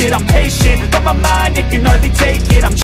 it I'm patient, but my mind, it can hardly take it. I'm